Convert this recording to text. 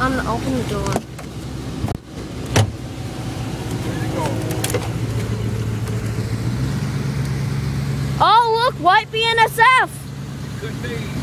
I'm gonna open the door. Oh, look, white BNSF. Could be.